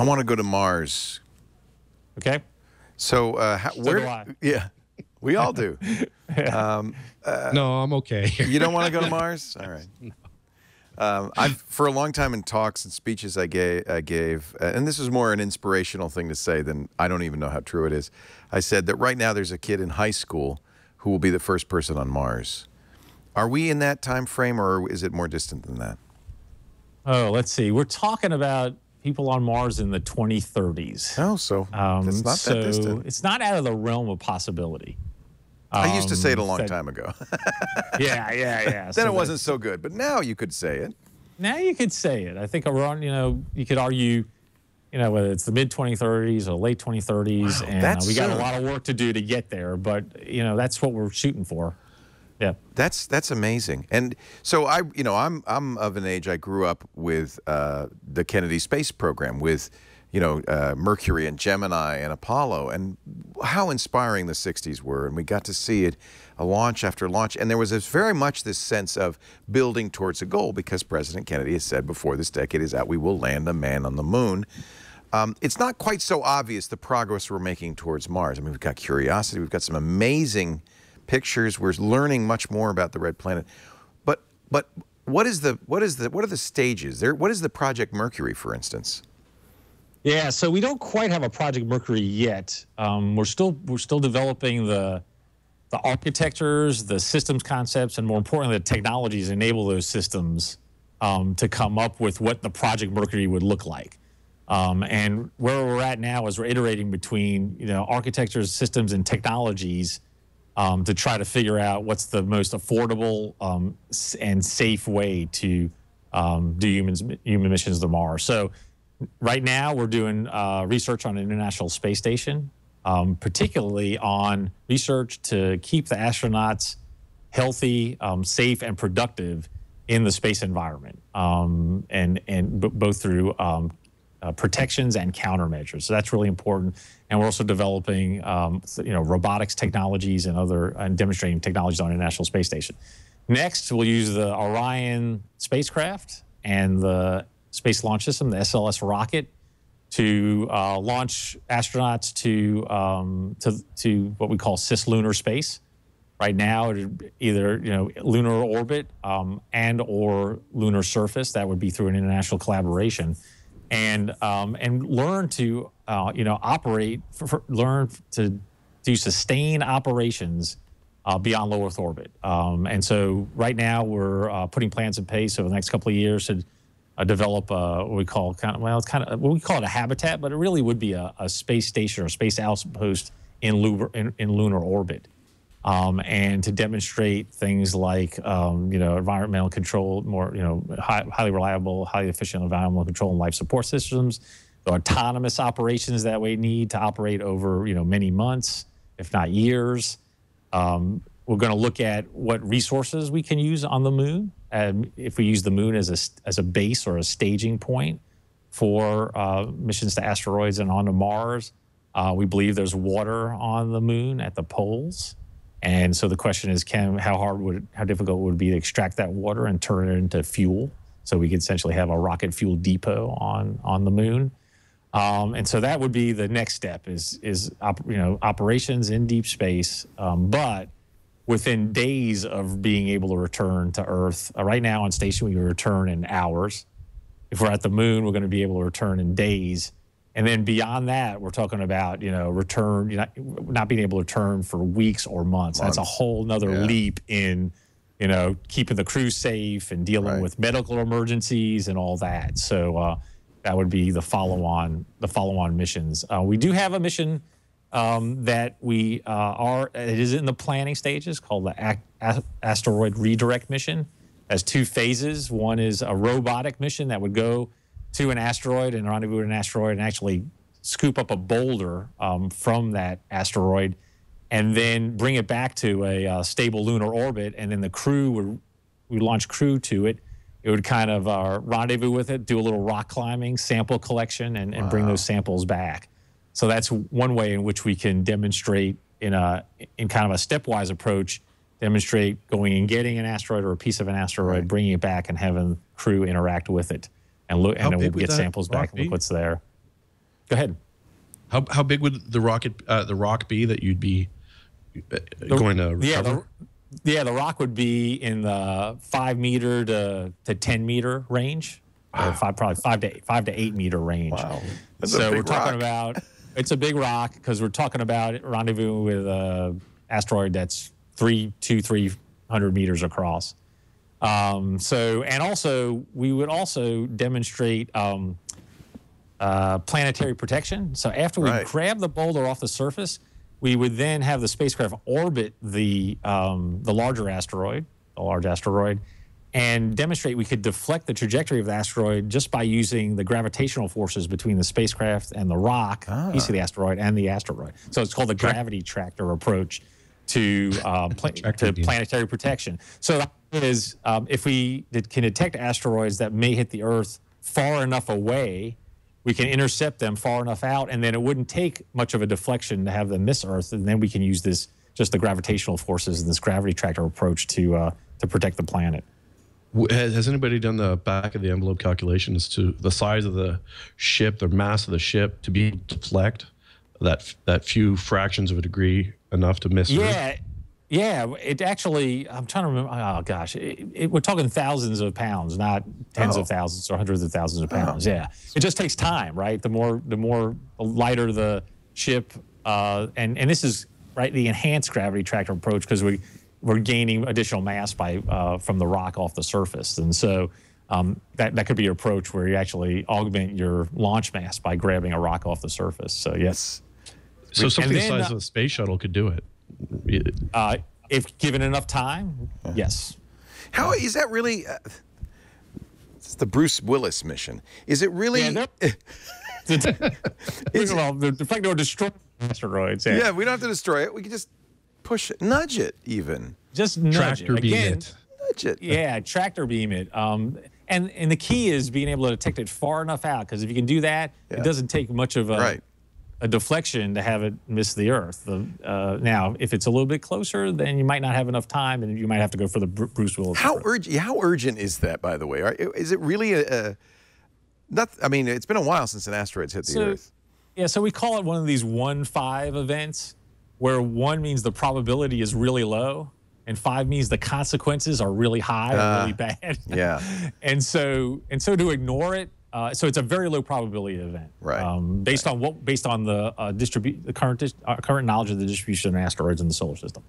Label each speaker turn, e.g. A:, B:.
A: I want to go to Mars.
B: Okay.
A: So, uh, how,
B: So
A: where? Yeah, we all do. Um,
C: no, I'm okay.
A: you don't want to go to Mars? All right. Um, I've for a long time in talks and speeches I gave, I gave, uh, and this is more an inspirational thing to say than I don't even know how true it is. I said that right now there's a kid in high school who will be the first person on Mars. Are we in that time frame, or is it more distant than that?
B: Oh, let's see. We're talking about people on Mars in the 2030s.
A: Oh, so
B: Um,
A: that's not
B: so
A: that distant.
B: It's not out of the realm of possibility.
A: I used to say it a
B: Um,
A: long
B: that-
A: time ago.
B: Yeah, yeah, yeah.
A: then
B: So
A: it
B: that-
A: wasn't so good, but now you could say it.
B: Now you could say it. I think around, you know, you could argue, you know, whether it's the mid 2030s or late 2030s,
A: Wow,
B: and uh, we got a lot of work to do to get there. But you know, that's what we're shooting for. Yeah.
A: That's that's amazing. And so I, you know, I'm I'm of an age. I grew up with uh, the Kennedy space program, with you know uh, Mercury and Gemini and Apollo, and how inspiring the '60s were. And we got to see it, a launch after launch. And there was this very much this sense of building towards a goal because President Kennedy has said before this decade is out, we will land a man on the moon. Um, it's not quite so obvious the progress we're making towards Mars. I mean, we've got Curiosity, we've got some amazing pictures. We're learning much more about the red planet. But but what is the what is the what are the stages? There what is the Project Mercury, for instance?
B: Yeah, so we don't quite have a Project Mercury yet. Um, we're still we're still developing the the architectures, the systems concepts, and more importantly, the technologies enable those systems um, to come up with what the Project Mercury would look like. Um, and where we're at now is we're iterating between you know architectures, systems, and technologies um, to try to figure out what's the most affordable um, and safe way to um, do humans human missions to Mars. So right now we're doing uh, research on an international space station, um, particularly on research to keep the astronauts healthy, um, safe, and productive in the space environment, um, and and both through uh, protections and countermeasures. So that's really important. And we're also developing, um, you know, robotics technologies and other and demonstrating technologies on the International Space Station. Next, we'll use the Orion spacecraft and the Space Launch System, the SLS rocket, to uh, launch astronauts to um, to to what we call cislunar space. Right now, either you know lunar orbit um, and or lunar surface. That would be through an international collaboration, and um, and learn to uh, you know operate, for, for, learn to do sustain operations uh, beyond low Earth orbit. Um, and so right now we're uh, putting plans in place over the next couple of years to uh, develop uh, what we call kind of well, it's kind of what we call it a habitat, but it really would be a, a space station or space outpost in, lunar in, in lunar orbit. Um, and to demonstrate things like um, you know environmental control, more you know high, highly reliable, highly efficient environmental control and life support systems, the autonomous operations that we need to operate over you know many months, if not years. Um, we're going to look at what resources we can use on the moon. Um, if we use the moon as a as a base or a staging point for uh, missions to asteroids and onto Mars, uh, we believe there's water on the moon at the poles. And so the question is, can how hard would how difficult would it be to extract that water and turn it into fuel? So we could essentially have a rocket fuel depot on on the moon. Um, and so that would be the next step is is op, you know operations in deep space, um, but within days of being able to return to Earth. Uh, right now on station we return in hours. If we're at the moon, we're going to be able to return in days. And then beyond that, we're talking about you know return, you know, not being able to return for weeks or months. That's a whole nother
A: Yeah.
B: leap in you know keeping the crew safe and dealing
A: Right.
B: with medical emergencies and all that. So uh, that would be the follow-on the follow-on missions. Uh, we do have a mission um, that we uh, are it is in the planning stages called the A- asteroid redirect mission. Has two phases. One is a robotic mission that would go to an asteroid and rendezvous with an asteroid and actually scoop up a boulder um, from that asteroid and then bring it back to a uh, stable lunar orbit. And then the crew would we launch crew to it. It would kind of uh, rendezvous with it, do a little rock climbing, sample collection, and, and bring those samples back. So that's one way in which we can demonstrate in a in kind of a stepwise approach, demonstrate going and getting an asteroid or a piece of an asteroid, bringing it back, and having crew interact with it, and look,
C: How
B: and then we'll get samples
C: rock
B: back and look what's there. Go ahead.
C: How how big would the rocket uh, the rock be that you'd be uh, going to recover?
B: Yeah, the, yeah, the rock would be in the five meter to, to ten meter range, or five probably five to eight, five to eight meter range.
A: Wow. That's a
B: so
A: big
B: we're talking
A: rock.
B: about it's a big rock because we're talking about rendezvous with a asteroid that's three two three hundred meters across. Um, so and also we would also demonstrate um, uh, planetary protection. So after we
A: Right.
B: grab the boulder off the surface, we would then have the spacecraft orbit the um, the larger asteroid, the large asteroid, and demonstrate we could deflect the trajectory of the asteroid just by using the gravitational forces between the spacecraft and the rock, piece of the asteroid, and the asteroid. So it's called the gravity tractor approach to, uh, pla- to
C: beam.
B: planetary protection. So that is um, if we did, can detect asteroids that may hit the Earth far enough away, we can intercept them far enough out, and then it wouldn't take much of a deflection to have them miss Earth, and then we can use this just the gravitational forces and this gravity tractor approach to uh, to protect the planet.
C: Has, has anybody done the back of the envelope calculation as to the size of the ship, the mass of the ship, to be able to deflect that that few fractions of a degree enough to miss?
B: Yeah, yeah. It actually, I'm trying to remember. Oh gosh, it, it, we're talking thousands of pounds, not tens
A: Oh.
B: of thousands or hundreds of thousands of pounds. Yeah, it just takes time, right? The more, the more lighter the ship, uh, and and this is right the enhanced gravity tractor approach because we we're gaining additional mass by uh, from the rock off the surface, and so. Um, that, that could be your approach where you actually augment your launch mass by grabbing a rock off the surface. So yes,
C: So something the size
B: uh,
C: of a space shuttle could do it. It-
B: uh, if given enough time, yes.
A: How is that really? Uh, it's the Bruce Willis mission. Is it really?
B: Yeah, well, the deflect or destroy asteroids. Yeah.
A: yeah, we don't have to destroy it. We can just push it, nudge it, even
B: Just nudge
C: Tractor
B: it.
C: beam
B: Again,
C: it.
A: nudge it.
B: Yeah, tractor beam it. Um, and and the key is being able to detect it far enough out because if you can do that,
A: Yeah.
B: it doesn't take much of a
A: Right.
B: A deflection to have it miss the Earth. The, uh, now, if it's a little bit closer, then you might not have enough time, and you might have to go for the Bruce Willis.
A: How urgent? How urgent is that? By the way, is it really a? a not, I mean, it's been a while since an asteroid's hit the
B: So-
A: Earth.
B: Yeah, so we call it one of these one five events, where one means the probability is really low, and five means the consequences are really high or really bad.
A: Yeah.
B: and so and so to ignore it, uh, so it's a very low probability event,
A: Right.
B: Um, based on what based on the uh, distribute the current dis- uh, current knowledge of the distribution of asteroids in the solar system.